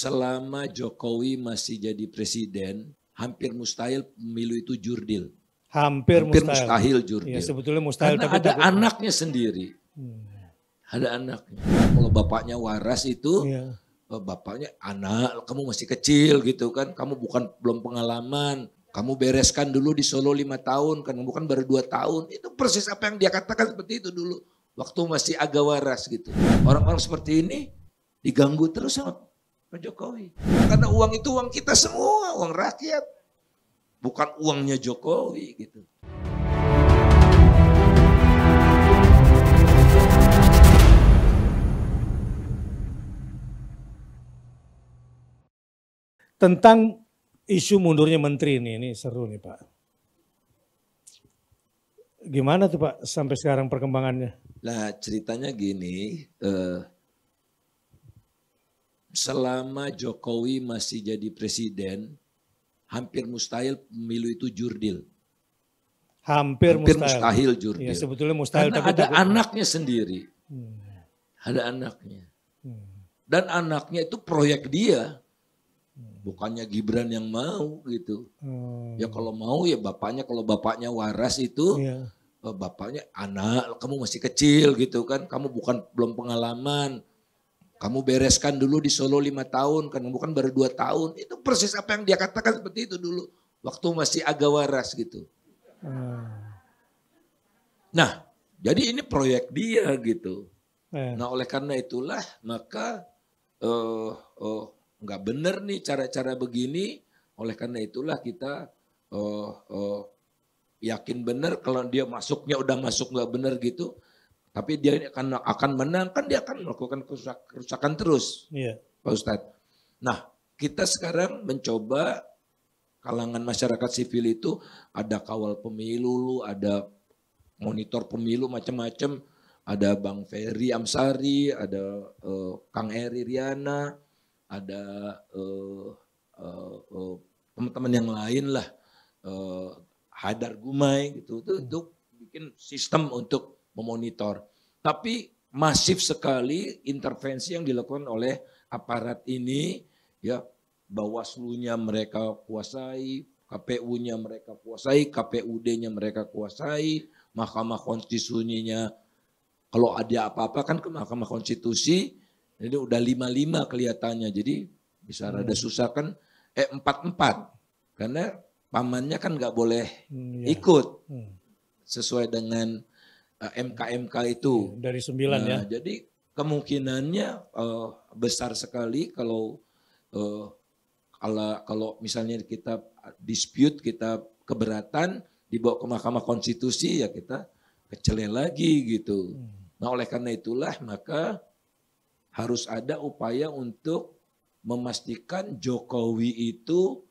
selama Jokowi masih jadi presiden, hampir mustahil pemilu itu jurdil. Hampir, Hampir mustahil. mustahil jurdil. Ya, sebetulnya mustahil Karena tapi ada takut- anaknya sendiri. Hmm, Ada anaknya. Kalau bapaknya waras itu, eh, bapaknya anak, kamu masih kecil gitu kan, kamu bukan belum pengalaman, kamu bereskan dulu di Solo lima tahun, kan bukan baru dua tahun. Itu persis apa yang dia katakan seperti itu dulu, waktu masih agak waras gitu. Orang-orang seperti ini diganggu terus sama Pak Jokowi. Karena uang itu uang kita semua, uang rakyat. Bukan uangnya Jokowi gitu. Tentang isu mundurnya menteri ini, ini seru nih Pak. Gimana tuh Pak sampai sekarang perkembangannya? Nah ceritanya gini, eh, selama Jokowi masih jadi presiden, hampir mustahil pemilu itu jurdil. Hampir, Hampir mustahil. mustahil Ya, jurdil. sebetulnya mustahil Karena tapi ada takut- anaknya sendiri, Hmm, ada anaknya. hmm, Dan anaknya itu proyek dia, bukannya Gibran yang mau gitu. hmm. Ya kalau mau ya bapaknya, kalau bapaknya waras itu, Iya. eh, bapaknya anak, kamu masih kecil gitu kan, kamu bukan belum pengalaman, kamu bereskan dulu di Solo lima tahun kan, bukan baru dua tahun. Itu persis apa yang dia katakan seperti itu dulu, waktu masih agak waras gitu. Hmm. Nah, jadi ini proyek dia gitu. Eh, Nah oleh karena itulah maka eh eh, nggak benar nih cara-cara begini. Oleh karena itulah kita eh eh, yakin benar kalau dia masuknya udah masuk nggak benar gitu. Tapi dia akan akan menang kan dia akan melakukan kerusak- kerusakan terus, Iya. Pak Ustadz. Nah kita sekarang mencoba kalangan masyarakat sipil itu ada kawal pemilu, ada monitor pemilu macam-macam, ada Bang Ferry Amsari, ada eh, Kang Eri Riana, ada eh, eh, eh, teman-teman yang lain lah, eh, Hadar Gumai gitu, itu, itu bikin sistem untuk memonitor. Tapi masif sekali intervensi yang dilakukan oleh aparat ini, ya Bawaslu-nya mereka kuasai, KPU-nya mereka kuasai, KPUD-nya mereka kuasai, Mahkamah Konstitusinya kalau ada apa-apa kan ke Mahkamah Konstitusi, jadi udah lima-lima kelihatannya. Jadi bisa rada susah kan, eh empat-empat. Karena pamannya kan nggak boleh Hmm, iya. ikut Hmm. sesuai dengan MK-MK itu. Dari sembilan ya. Nah, Jadi kemungkinannya eh, besar sekali kalau eh, kalau kalau misalnya kita dispute, kita keberatan dibawa ke Mahkamah Konstitusi ya kita kecele lagi gitu. Hmm. Nah oleh karena itulah maka harus ada upaya untuk memastikan Jokowi itu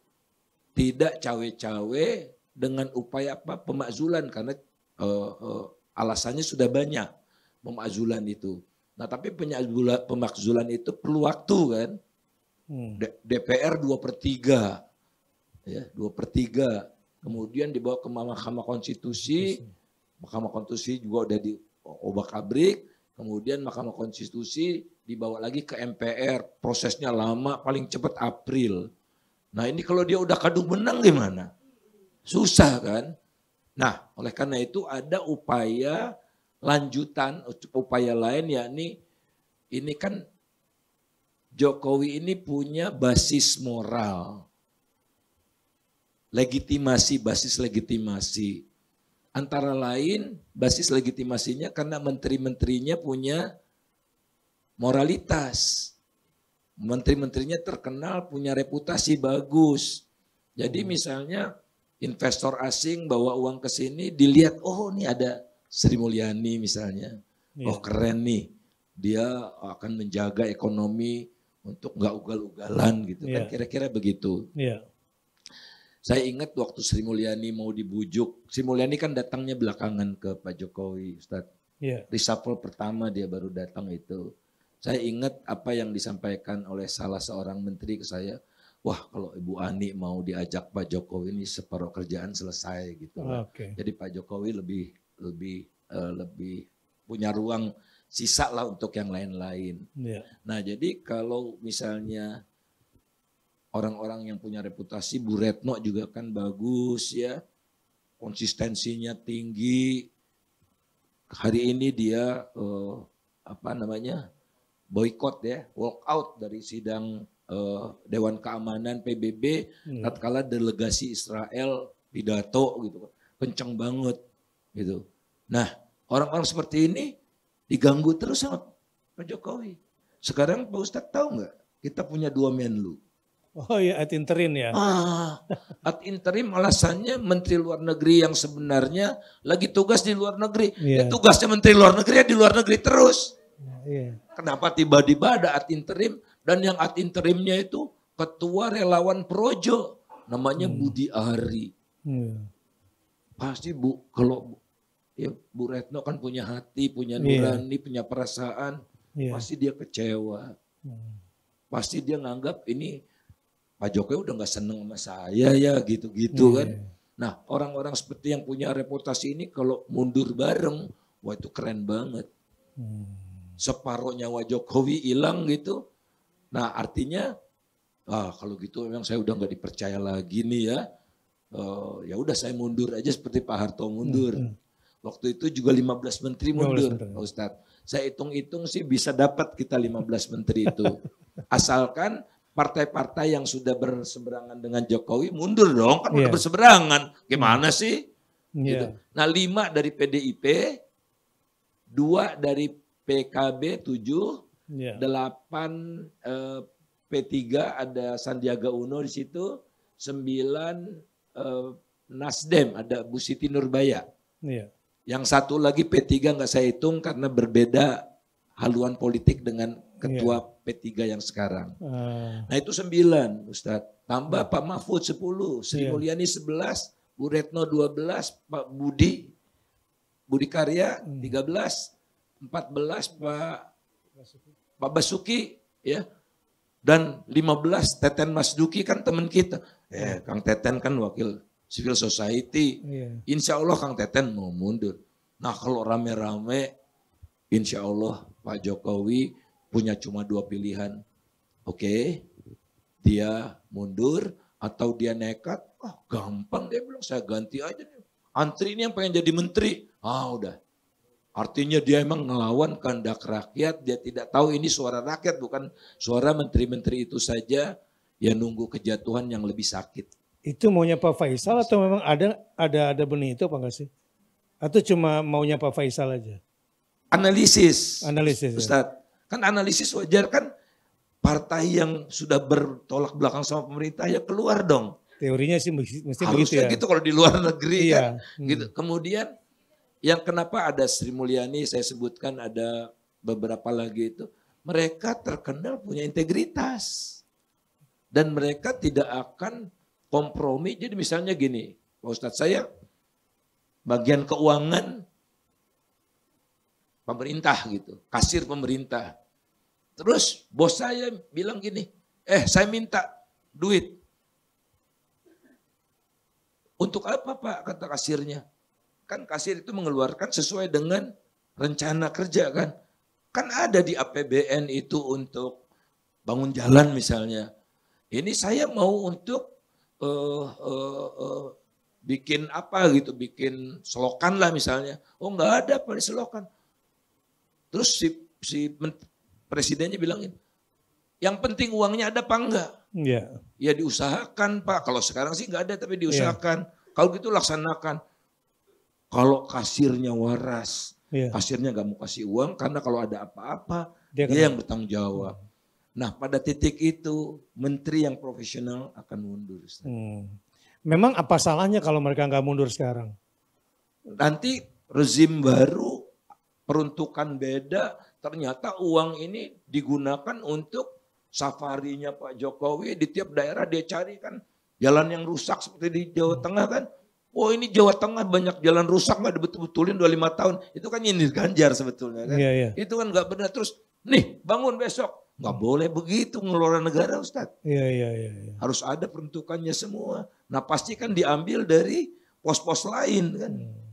tidak cawe-cawe dengan upaya apa pemakzulan karena eh, eh, alasannya sudah banyak pemakzulan itu. Nah tapi pemakzulan, pemakzulan itu perlu waktu kan. Hmm. DPR 2 per 3. Ya, 2 per 3. Kemudian dibawa ke Mahkamah Konstitusi. Mahkamah Konstitusi juga udah di obak abrik. Kemudian Mahkamah Konstitusi dibawa lagi ke MPR. Prosesnya lama, paling cepat April. Nah ini kalau dia udah kadung menang gimana? Susah kan? Nah oleh karena itu ada upaya lanjutan, upaya lain yakni ini kan Jokowi ini punya basis moral. Legitimasi, basis legitimasi. Antara lain basis legitimasinya karena menteri-menterinya punya moralitas. Menteri-menterinya terkenal punya reputasi bagus. Jadi misalnya investor asing bawa uang ke sini dilihat, oh ini ada Sri Mulyani misalnya. Iya. Oh keren nih, dia akan menjaga ekonomi untuk nggak ugal-ugalan gitu kan Iya. kira-kira begitu. Iya. Saya ingat waktu Sri Mulyani mau dibujuk, Sri Mulyani kan datangnya belakangan ke Pak Jokowi, Ustaz. Iya. Reshuffle pertama dia baru datang itu. Saya ingat apa yang disampaikan oleh salah seorang menteri ke saya. Wah kalau Ibu Ani mau diajak Pak Jokowi ini separuh kerjaan selesai gitu. Oke. Jadi Pak Jokowi lebih lebih eh, lebih punya ruang sisa lah untuk yang lain-lain. Iya. Nah jadi kalau misalnya orang-orang yang punya reputasi, Bu Retno juga kan bagus ya, konsistensinya tinggi. Hari ini dia eh, apa namanya boykot ya, walk out dari sidang eh, Dewan Keamanan PBB Hmm. tatkala delegasi Israel pidato gitu kenceng banget gitu. Nah orang-orang seperti ini diganggu terus sama Pak Jokowi. Sekarang Pak Ustadz tahu nggak kita punya dua menlu. Oh ya, at interim ya. Ah, ad interim alasannya Menteri Luar Negeri yang sebenarnya lagi tugas di luar negeri. Ya, Iya. tugasnya Menteri Luar Negeri ya di luar negeri terus. Iya. Kenapa tiba-tiba ada ad interim dan yang ad interimnya itu ketua relawan Projo namanya Budi Ari. Hmm. Pasti Bu kalau ya Bu Retno kan punya hati, punya Iya. nurani, punya perasaan, Iya. pasti dia kecewa. Hmm. Pasti dia nganggap ini Pak Jokowi udah nggak seneng sama saya ya gitu-gitu Iya. kan. Nah orang-orang seperti yang punya reputasi ini kalau mundur bareng, wah itu keren banget. Hmm. Separuh nyawa Jokowi hilang gitu. Nah artinya, ah kalau gitu memang saya udah nggak dipercaya lagi nih ya. Eh, ya udah saya mundur aja seperti Pak Harto mundur. Hmm. Waktu itu juga 15 menteri 15 mundur, menteri. Pak Ustadz. Saya hitung-hitung sih bisa dapat kita 15 menteri itu. Asalkan partai-partai yang sudah berseberangan dengan Jokowi mundur dong, kan udah Iya. berseberangan. Gimana sih? Gitu. Iya. Nah lima dari PDIP, dua dari PKB tujuh, Iya. delapan eh, P3 ada Sandiaga Uno di situ, sembilan eh, Nasdem ada Bu Siti Nurbaya. Iya. Yang satu lagi P3 nggak saya hitung karena berbeda haluan politik dengan ketua P3 yang sekarang. Ah, Nah itu sembilan Ustadz. Tambah Pak Mahfud 10, Sri Iya. Mulyani 11, Bu Retno 12, Pak Budi, Budi Karya Hmm. 13, 14 Pak Pak Basuki ya. Dan 15 Teten Mas Duki kan teman kita. Eh Kang Teten kan wakil civil society. iya. Insya Allah Kang Teten mau mundur. Nah kalau rame-rame, insya Allah Pak Jokowi punya cuma dua pilihan. Oke, dia mundur atau dia nekat. Oh gampang dia bilang saya ganti aja. nih. Antri ini yang pengen jadi menteri. Ah udah. Artinya dia emang ngelawan kehendak rakyat. Dia tidak tahu ini suara rakyat bukan suara menteri-menteri itu saja. Ya nunggu kejatuhan yang lebih sakit. Itu maunya Pak Faisal atau memang ada ada ada benih itu apa enggak sih? Atau cuma maunya Pak Faisal aja? Analisis. Analisis. ya? Ustadz, kan analisis wajar kan partai yang sudah bertolak belakang sama pemerintah ya keluar dong. Teorinya sih mesti mesti begitu Harusnya ya. gitu kalau di luar negeri kan. Iya. Hmm. Gitu. Kemudian yang kenapa ada Sri Mulyani saya sebutkan ada beberapa lagi itu mereka terkenal punya integritas dan mereka tidak akan kompromi. Jadi misalnya gini, Pak Ustadz saya bagian keuangan pemerintah gitu, kasir pemerintah. Terus bos saya bilang gini, eh saya minta duit. Untuk apa Pak kata kasirnya? Kan kasir itu mengeluarkan sesuai dengan rencana kerja kan. Kan ada di APBN itu untuk bangun jalan misalnya. Ini saya mau untuk eh, eh, eh, bikin apa gitu, bikin selokan lah misalnya. Oh nggak ada di selokan. Terus si, si presidennya bilangin, yang penting uangnya ada apa enggak? Iya. Ya diusahakan Pak. Kalau sekarang sih nggak ada tapi diusahakan. Kalau gitu laksanakan. Kalau kasirnya waras, Iya. kasirnya nggak mau kasih uang karena kalau ada apa-apa Dia dia, yang bertanggung jawab. Nah pada titik itu menteri yang profesional akan mundur. Hmm. Memang apa salahnya kalau mereka nggak mundur sekarang? Nanti rezim baru peruntukan beda ternyata uang ini digunakan untuk safarinya Pak Jokowi di tiap daerah dia cari kan jalan yang rusak seperti di Jawa Tengah kan. Oh ini Jawa Tengah banyak jalan rusak nggak dibetul-betulin 25 tahun. Itu kan nyindir Ganjar sebetulnya kan. Iya, iya. Itu kan nggak benar terus nih bangun besok. Nggak boleh begitu ngelola negara Ustadz. Iya, iya, iya. iya. Harus ada peruntukannya semua. Nah pasti kan diambil dari pos-pos lain kan. Hmm.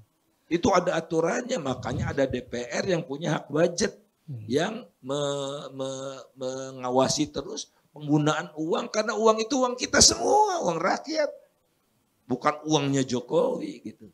Itu ada aturannya, makanya ada DPR yang punya hak budget Hmm. yang me- me- mengawasi terus penggunaan uang karena uang itu uang kita semua, uang rakyat. Bukan uangnya Jokowi gitu.